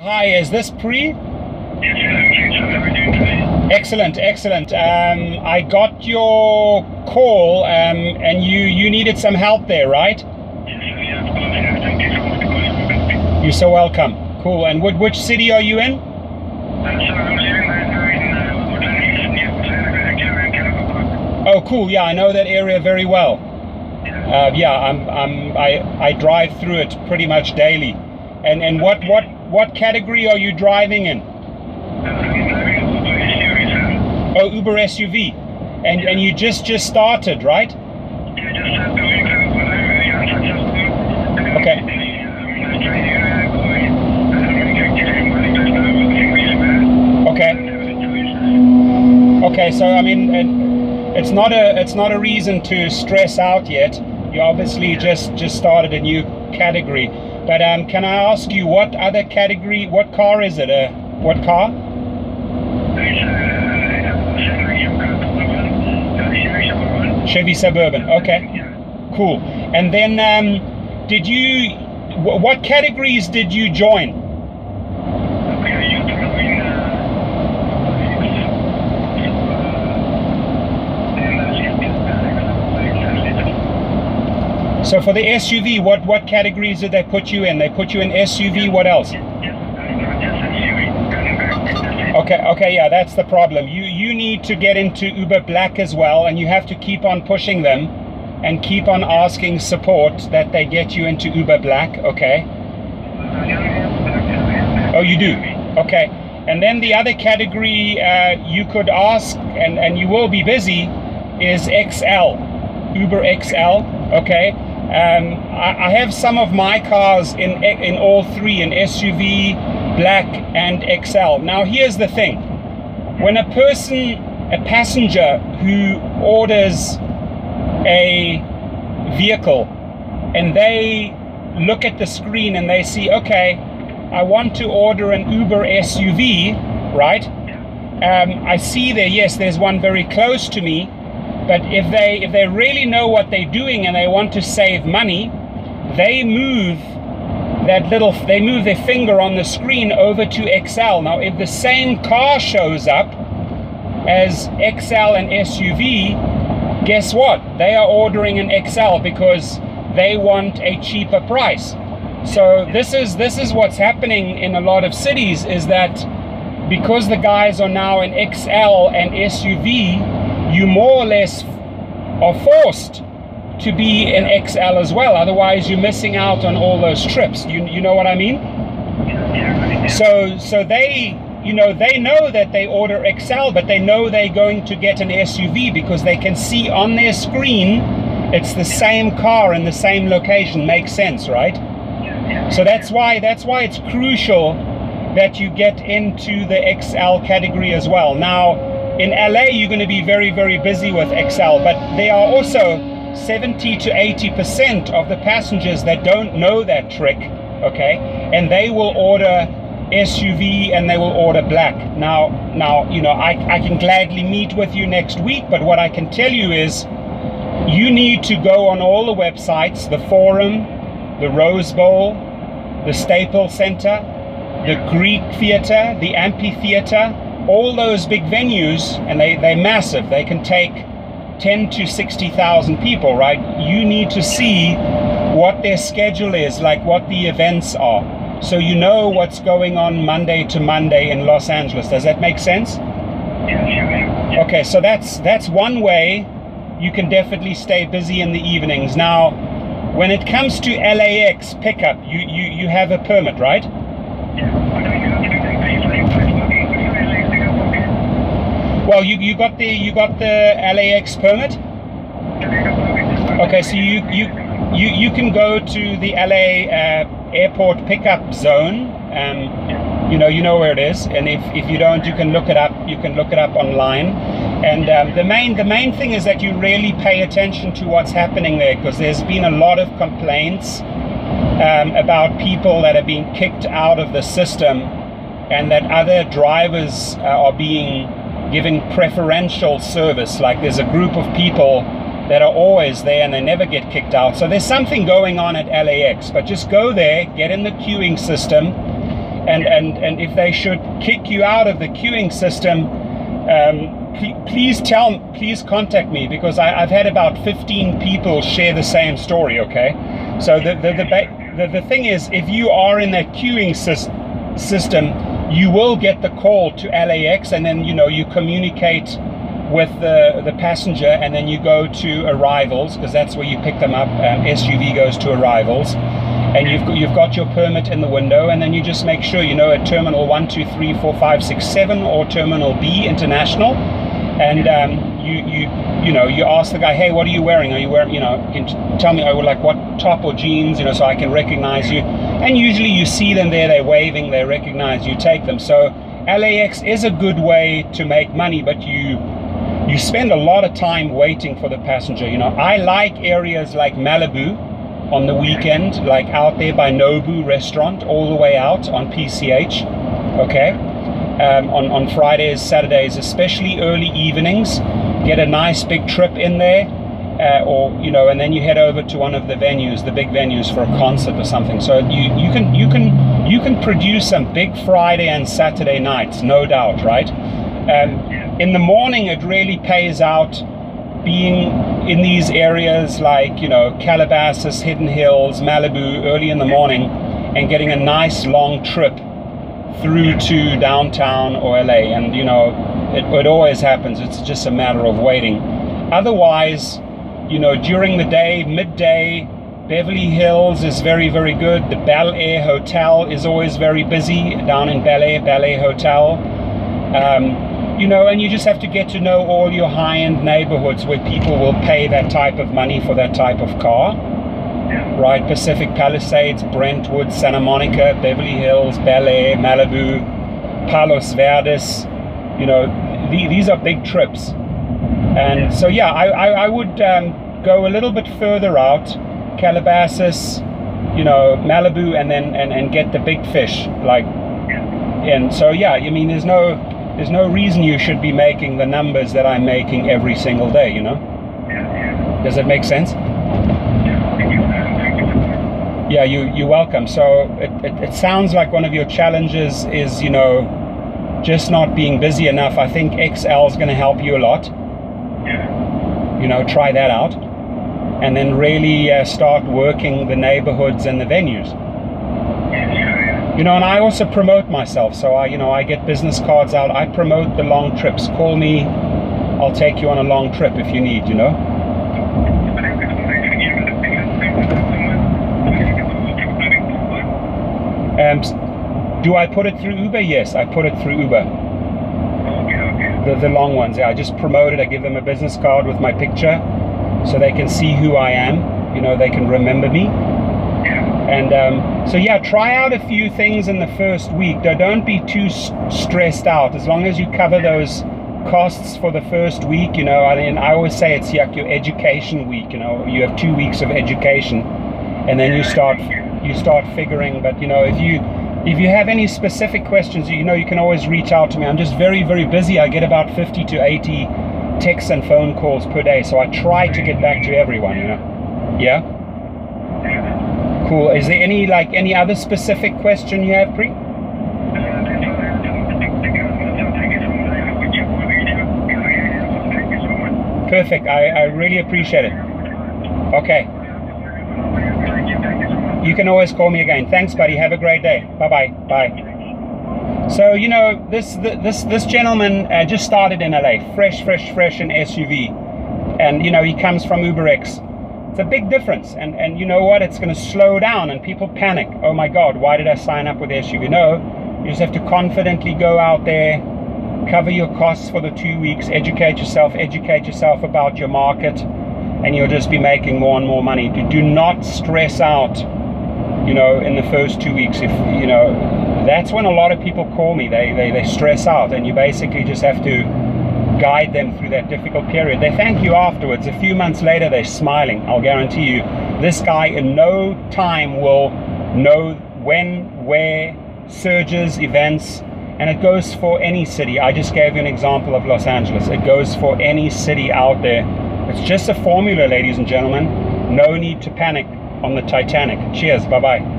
Hi, is this Pre? Yes, I'm How are you doing today? Excellent, excellent. Um, I got your call, um, and you you needed some help there, right? Yes, sir. Yeah, of course. Thank you so much for calling. You're so welcome. Cool. And which, which city are you in? So I'm living right now in Woodland near Woodland, in Canoga Park. Oh, cool. Yeah, I know that area very well. Yeah. Uh, yeah, I'm, I'm I I drive through it pretty much daily. And and what what what category are you driving in? Oh, Uber SUV. And and you just just started, right? Yeah, just unsuccessful. Okay. Okay. Okay, so I mean, it, it's not a it's not a reason to stress out yet. You obviously just just started a new category, but um, can I ask you what other category? What car is it? Uh, what car? Chevy Suburban. Okay, cool. And then, um, did you? wh- What categories did you join? Okay, I used to live in, uh, So for the SUV, what what categories did they put you in? They put you in SUV. What else? Okay, okay, yeah, that's the problem. You you need to get into Uber Black as well, and you have to keep on pushing them, and keep on asking support that they get you into Uber Black. Okay. Oh, you do. Okay. And then the other category uh, you could ask, and and you will be busy, is XL, Uber XL. Okay. Um, I, I have some of my cars in in all three, in SUV, Black, and XL. Now here's the thing: when a person, a passenger who orders a vehicle, and they look at the screen and they see, okay, I want to order an Uber SUV, right? Um, I see there, yes, there's one very close to me, but if they if they really know what they're doing and they want to save money, they move that little they move their finger on the screen over to XL. Now, if the same car shows up as XL and SUV, guess what? They are ordering an XL because they want a cheaper price. So this is this is what's happening in a lot of cities is that because the guys are now in XL and SUV, you more or less are forced to be in XL as well. Otherwise, you're missing out on all those trips. You you know what I mean? So so they you know they know that they order XL, but they know they're going to get an SUV because they can see on their screen it's the same car in the same location. Makes sense, right? So that's why that's why it's crucial that you get into the XL category as well. Now, in LA, you're going to be very very busy with XL, but there are also 70 to 80 percent of the passengers that don't know that trick, okay, and they will order SUV and they will order black. Now, now you know I, I can gladly meet with you next week, but what I can tell you is you need to go on all the websites, the Forum, the Rose Bowl, the Staples Center, the Greek Theater, the Amphitheater, all those big venues, and they, they're massive. They can take 10 to 60,000 people, right? You need to see what their schedule is, like what the events are. So you know what's going on Monday to Monday in Los Angeles. Does that make sense? Okay, so that's that's one way you can definitely stay busy in the evenings. Now, when it comes to LAX pickup, you you, you have a permit, right? Well, you, you got the you got the LAX permit. Okay, so you you you you can go to the LA uh, airport pickup zone. Um, you know you know where it is, and if, if you don't, you can look it up. You can look it up online. And um, the main the main thing is that you really pay attention to what's happening there, because there's been a lot of complaints um, about people that are being kicked out of the system, and that other drivers uh, are being given preferential service. Like there's a group of people that are always there and they never get kicked out. So there's something going on at LAX, but just go there, get in the queuing system, and and and if they should kick you out of the queuing system um, pl- please tell please contact me because I, i've had about 15 people share the same story okay so the the the, the, the thing is if you are in that queuing sys- system you will get the call to lax and then you know you communicate with the the passenger and then you go to arrivals because that's where you pick them up um, suv goes to arrivals. And you've got, you've got your permit in the window, and then you just make sure you know at terminal one, two, three, four, five, six, seven, or terminal B international, and um, you you you know you ask the guy, hey, what are you wearing? Are you wearing you know can tell me oh, like what top or jeans, you know, so I can recognize you. And usually you see them there, they're waving, they recognize you, take them. So LAX is a good way to make money, but you you spend a lot of time waiting for the passenger. You know, I like areas like Malibu on the weekend, like out there by Nobu restaurant, all the way out on PCH. Okay. Um, on, on Fridays, Saturdays, especially early evenings, get a nice big trip in there, uh, or you know, and then you head over to one of the venues, the big venues for a concert or something. So you, you can you can you can produce some big Friday and Saturday nights, no doubt, right? Um, in the morning, it really pays out being in these areas like you know Calabasas, Hidden Hills, Malibu early in the morning, and getting a nice long trip through to downtown or LA. And you know it, it always happens. It's just a matter of waiting. Otherwise, you know during the day, midday. Beverly Hills is very, very good. The Bel Air Hotel is always very busy down in Bel Air, Bel Air Hotel. Um, you know, and you just have to get to know all your high-end neighborhoods where people will pay that type of money for that type of car. Right, Pacific Palisades, Brentwood, Santa Monica, Beverly Hills, Bel Air, Malibu, Palos Verdes. You know, the, these are big trips, and so yeah, I I, I would um, go a little bit further out, Calabasas, you know, Malibu, and then and, and get the big fish like. And so yeah, I mean, there's no there's no reason you should be making the numbers that I'm making every single day, you know? Does that make sense? Yeah, you, you're welcome. So it, it, it sounds like one of your challenges is, you know, just not being busy enough. I think XL is going to help you a lot. Yeah. You know, try that out. And then really uh, start working the neighborhoods and the venues Yeah, yeah, you know and i also promote myself so i you know i get business cards out i promote the long trips call me i'll take you on a long trip if you need you know um, do i put it through uber yes i put it through uber the, the long ones yeah i just promote it i give them a business card with my picture so they can see who i am you know they can remember me Yeah. and um, so, yeah, try out a few things in the first week. Don't be too st- stressed out. As long as you cover those costs for the first week, you know. I mean, I always say it's like your education week. You know, you have two weeks of education, and then you start you start figuring. But you know, if you if you have any specific questions, you know, you can always reach out to me. I'm just very very busy. I get about 50 to 80 texts and phone calls per day, so I try to get back to everyone. You know, yeah. Cool. Is there any like any other specific question you have, Pre? Perfect. I, I really appreciate it. Okay. You can always call me again. Thanks, buddy. Have a great day. Bye-bye. Bye. So you know this this this gentleman uh, just started in LA, fresh, fresh, fresh in SUV, and you know he comes from UberX. It's a big difference, and and you know what? It's going to slow down, and people panic. Oh my God, why did I sign up with SUV? No, you just have to confidently go out there, cover your costs for the two weeks, educate yourself, educate yourself about your market, and you'll just be making more and more money. Do, do not stress out, you know, in the first two weeks. If you know, that's when a lot of people call me. They they, they stress out, and you basically just have to guide them through that difficult period. They thank you afterwards. A few months later, they're smiling. I'll guarantee you, this guy in no time will know when, where, surges, events, and it goes for any city. I just gave you an example of Los Angeles. It goes for any city out there. It's just a formula, ladies and gentlemen. No need to panic on the Titanic. Cheers. Bye bye.